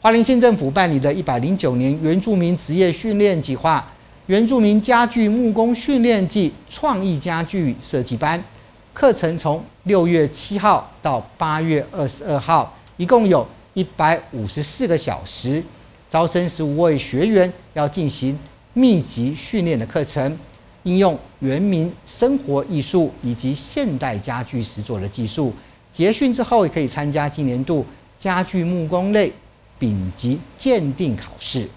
花莲县政府办理的一百零九年原住民职业训练计划原住民家具木工训练暨创意家具设计班课程，从六月七号到八月二十二号，一共有一百五十四个小时，招生十五位学员要进行密集训练的课程，应用原民生活艺术以及现代家具实作的技术。结训之后，也可以参加今年度家具木工类。丙级鉴定考试。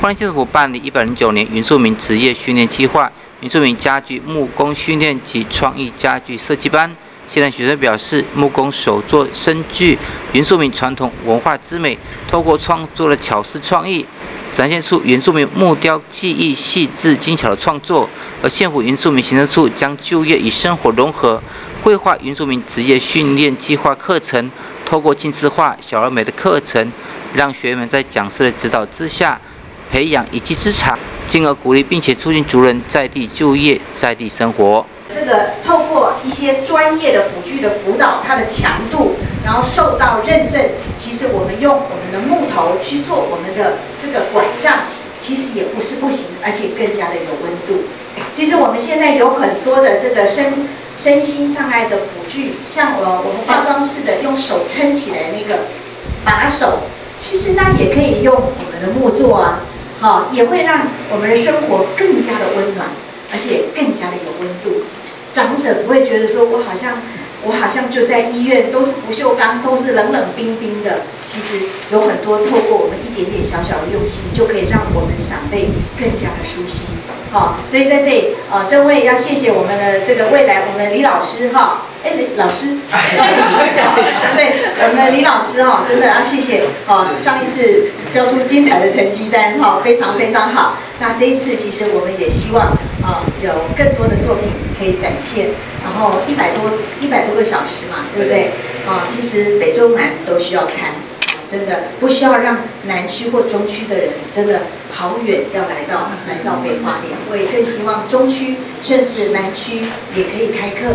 花莲县政府办理一百零九年原住民职业训练计划原住民家具木工训练及创意家具设计班。现在学生表示，木工手作深具原住民传统文化之美，透过创作的巧思创意，展现出原住民木雕技艺细致精巧的创作。而县府原住民行政处将就业与生活融合，规划原住民职业训练计划课程，透过精致化小而美的课程。让学员们在讲师的指导之下培养一技之长，进而鼓励并且促进族人在地就业、在地生活。这个透过一些专业的辅具的辅导，它的强度，然后受到认证。其实我们用我们的木头去做我们的这个拐杖，其实也不是不行，而且更加的有温度。其实我们现在有很多的这个身身心障碍的辅具，像呃我们化妆室的用手撑起来那个把手。其实那也可以用我们的木作啊，好，也会让我们的生活更加的温暖，而且更加的有温度。长者不会觉得说我好像我好像就在医院，都是不锈钢，都是冷冷冰冰的。其实有很多透过我们一点点小小的用心，就可以让我们的长辈更加的舒心。好，所以在这里啊，这位要谢谢我们的这个未来我们李老师哈。哎，李老师，对，我们李老师哈，真的要谢谢哦。上一次交出精彩的成绩单哈，非常非常好。那这一次其实我们也希望啊，有更多的作品可以展现。然后一百多一百多个小时嘛，对不对？啊，其实北中南都需要看，真的不需要让南区或中区的人真的跑远要来到来到北华联。我也更希望中区甚至南区也可以开课。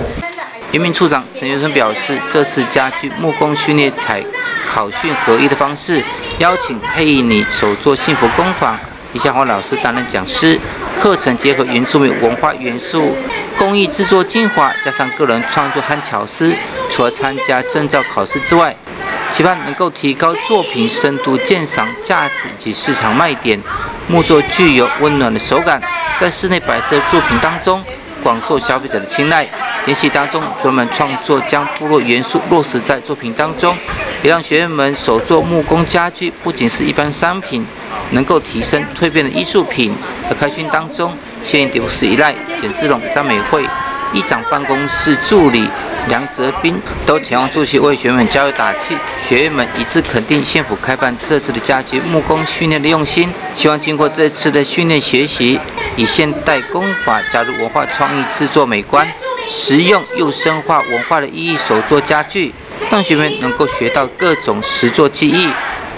原民处长陈先生表示，这次家具木工训练采考训合一的方式，邀请佩妮手作幸福工坊李向华老师担任讲师。课程结合原住民文化元素、工艺制作精华，加上个人创作和巧思。除了参加证照考试之外，期盼能够提高作品深度鉴赏价值及市场卖点。木作具有温暖的手感，在室内摆设作品当中广受消费者的青睐。练习当中，专门创作将部落元素落实在作品当中，也让学员们手做木工家具不仅是一般商品，能够提升蜕变的艺术品。而开训当中，县第五室依赖简志龙、张美惠、议长办公室助理梁泽斌都前往出席，为学员们加油打气。学员们一致肯定县府开办这次的家具木工训练的用心，希望经过这次的训练学习，以现代工法加入文化创意制作美观。实用又深化文化的意义，手作家具，让学员能够学到各种实作技艺，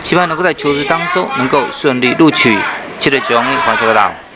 期望能够在求职当中能够顺利录取。记得九王一，欢迎收看。